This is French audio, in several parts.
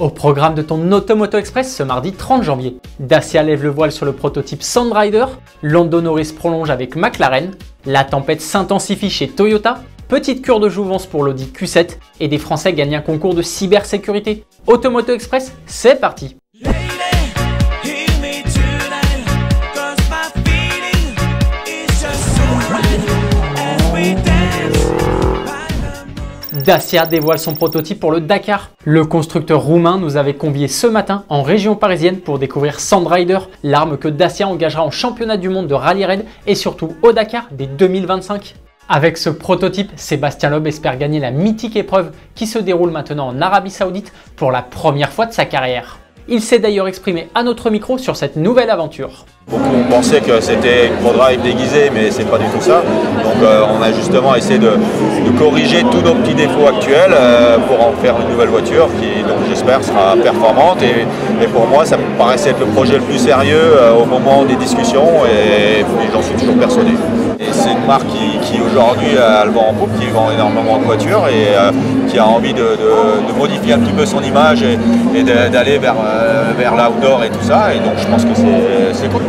Au programme de ton Automoto Express ce mardi 30 janvier, Dacia lève le voile sur le prototype Sandrider, Lando Norris prolonge avec McLaren, la tempête s'intensifie chez Toyota, petite cure de jouvence pour l'Audi Q7 et des Français gagnent un concours de cybersécurité. Automoto Express, c'est parti Dacia dévoile son prototype pour le Dakar. Le constructeur roumain nous avait conviés ce matin en région parisienne pour découvrir Sandrider, l'arme que Dacia engagera en championnat du monde de rallye raid et surtout au Dakar dès 2025. Avec ce prototype, Sébastien Loeb espère gagner la mythique épreuve qui se déroule maintenant en Arabie Saoudite pour la première fois de sa carrière. Il s'est d'ailleurs exprimé à notre micro sur cette nouvelle aventure. Beaucoup pensaient que c'était une ProDrive déguisée, mais c'est pas du tout ça. Donc euh, on a justement essayé de, corriger tous nos petits défauts actuels euh, pour en faire une nouvelle voiture qui, j'espère, sera performante. Et, pour moi, ça me paraissait être le projet le plus sérieux euh, au moment des discussions et, j'en suis toujours persuadé. C'est une marque qui, aujourd'hui a le vent en poupe, qui vend énormément de voitures et qui a envie de, modifier un petit peu son image et, d'aller vers, vers l'outdoor et tout ça. Et donc je pense que c'est cool.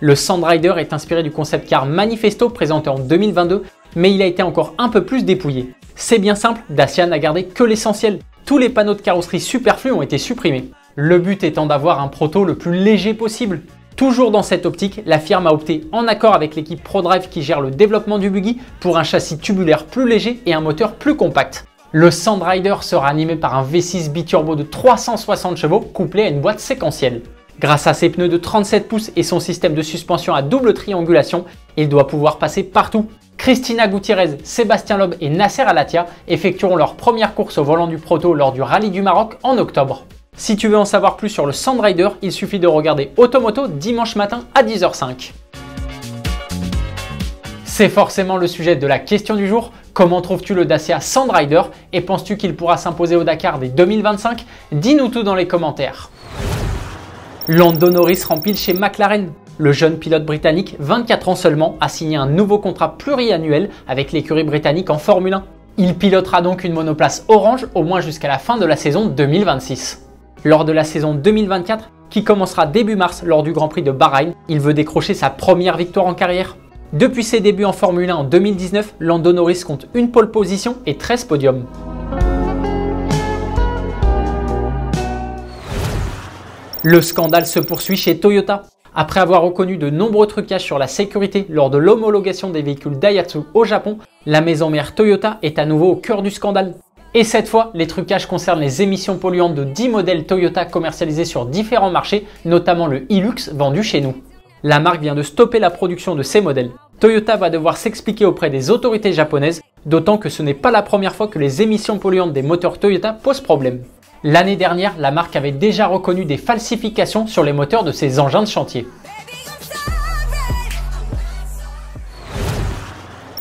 Le Sandrider est inspiré du concept car Manifesto présenté en 2022, mais il a été encore un peu plus dépouillé. C'est bien simple, Dacia n'a gardé que l'essentiel. Tous les panneaux de carrosserie superflus ont été supprimés. Le but étant d'avoir un proto le plus léger possible. Toujours dans cette optique, la firme a opté, en accord avec l'équipe ProDrive qui gère le développement du buggy, pour un châssis tubulaire plus léger et un moteur plus compact. Le Sandrider sera animé par un V6 biturbo de 360 chevaux couplé à une boîte séquentielle. Grâce à ses pneus de 37 pouces et son système de suspension à double triangulation, il doit pouvoir passer partout. Christina Gutiérrez, Sébastien Loeb et Nasser Alatia effectueront leur première course au volant du proto lors du Rallye du Maroc en octobre. Si tu veux en savoir plus sur le Sandrider, il suffit de regarder Automoto dimanche matin à 10h05. C'est forcément le sujet de la question du jour. Comment trouves-tu le Dacia Sandrider et penses-tu qu'il pourra s'imposer au Dakar dès 2025 Dis-nous tout dans les commentaires. Lando Norris rempile chez McLaren. Le jeune pilote britannique, 24 ans seulement, a signé un nouveau contrat pluriannuel avec l'écurie britannique en Formule 1. Il pilotera donc une monoplace orange au moins jusqu'à la fin de la saison 2026. Lors de la saison 2024, qui commencera début mars lors du Grand Prix de Bahreïn, il veut décrocher sa première victoire en carrière. Depuis ses débuts en Formule 1 en 2019, Lando Norris compte une pole position et 13 podiums. Le scandale se poursuit chez Toyota. Après avoir reconnu de nombreux trucages sur la sécurité lors de l'homologation des véhicules Daihatsu au Japon, la maison mère Toyota est à nouveau au cœur du scandale. Et cette fois, les trucages concernent les émissions polluantes de 10 modèles Toyota commercialisés sur différents marchés, notamment le Hilux vendu chez nous. La marque vient de stopper la production de ces modèles. Toyota va devoir s'expliquer auprès des autorités japonaises, d'autant que ce n'est pas la première fois que les émissions polluantes des moteurs Toyota posent problème. L'année dernière, la marque avait déjà reconnu des falsifications sur les moteurs de ses engins de chantier.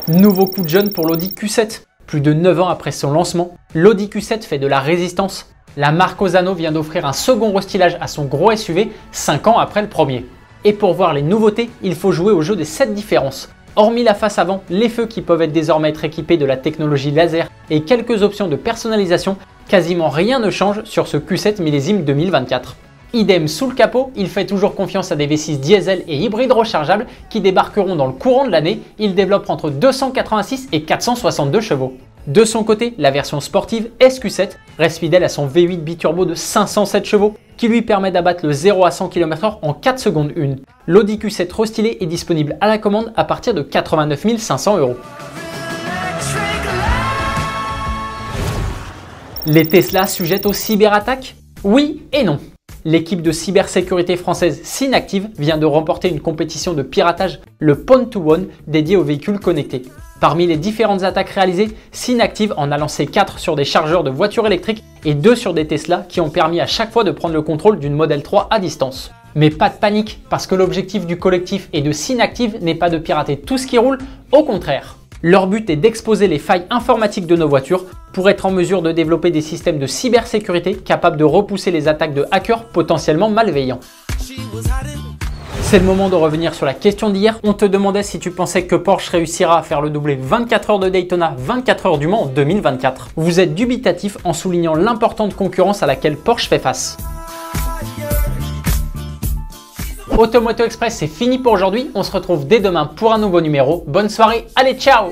Nouveau coup de jeune pour l'Audi Q7. Plus de 9 ans après son lancement, l'Audi Q7 fait de la résistance. La marque Osano vient d'offrir un second restylage à son gros SUV 5 ans après le premier. Et pour voir les nouveautés, il faut jouer au jeu des 7 différences. Hormis la face avant, les feux qui peuvent désormais être équipés de la technologie laser et quelques options de personnalisation, quasiment rien ne change sur ce Q7 millésime 2024. Idem sous le capot, il fait toujours confiance à des V6 diesel et hybrides rechargeables qui débarqueront dans le courant de l'année. Il développe entre 286 et 462 chevaux. De son côté, la version sportive SQ7 reste fidèle à son V8 biturbo de 507 chevaux qui lui permet d'abattre le 0 à 100 km/h en 4 secondes 1. L'Audi Q7 restylé est disponible à la commande à partir de 89 500 euros. Les Tesla sujettent aux cyberattaques? Oui et non. L'équipe de cybersécurité française Synactive vient de remporter une compétition de piratage, le Pwn to One, dédié aux véhicules connectés. Parmi les différentes attaques réalisées, Synactive en a lancé 4 sur des chargeurs de voitures électriques et 2 sur des Tesla qui ont permis à chaque fois de prendre le contrôle d'une Model 3 à distance. Mais pas de panique, parce que l'objectif du collectif et de Synactive n'est pas de pirater tout ce qui roule, au contraire. Leur but est d'exposer les failles informatiques de nos voitures pour être en mesure de développer des systèmes de cybersécurité capables de repousser les attaques de hackers potentiellement malveillants. C'est le moment de revenir sur la question d'hier. On te demandait si tu pensais que Porsche réussira à faire le doublé 24 heures de Daytona, 24 heures du Mans en 2024. Vous êtes dubitatif en soulignant l'importante concurrence à laquelle Porsche fait face. Automoto Express, c'est fini pour aujourd'hui. On se retrouve dès demain pour un nouveau numéro. Bonne soirée, allez, ciao